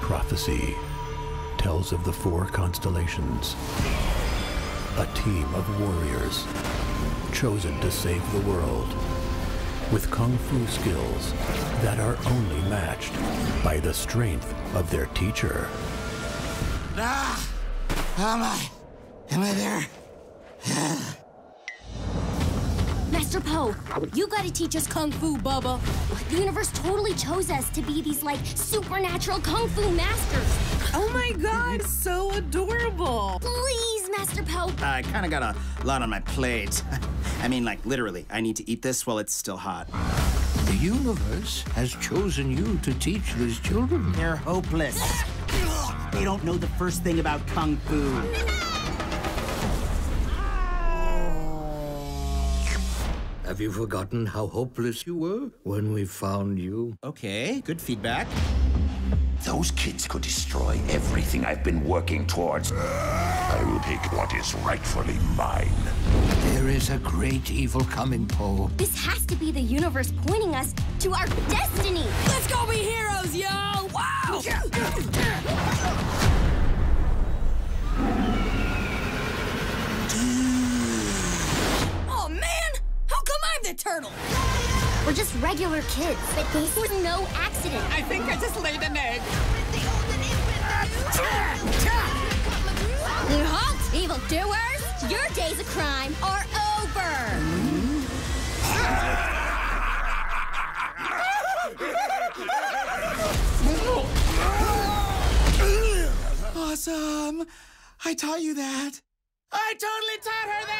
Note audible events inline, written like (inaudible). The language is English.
prophecy tells of the four constellations. A team of warriors chosen to save the world with kung fu skills that are only matched by the strength of their teacher. Ah! Am I? Am I there? Master Po, you gotta teach us Kung Fu, Bubba. The universe totally chose us to be these, like, supernatural Kung Fu masters. Oh my god, so adorable. Please, Master Po. I kind of got a lot on my plate. (laughs) I mean, like, literally, I need to eat this while it's still hot. The universe has chosen you to teach these children. They're hopeless. They don't know the first thing about Kung Fu. Have you forgotten how hopeless you were when we found you? Okay, good feedback. Those kids could destroy everything I've been working towards. I will take what is rightfully mine. There is a great evil coming, Po. This has to be the universe pointing us to our destiny. Let's go be heroes, yo! Come turtle? We're just regular kids, but this was no accident. I think I just laid an egg. Halt, evil doers! Your days of crime are over. Awesome! I taught you that. I totally taught her that!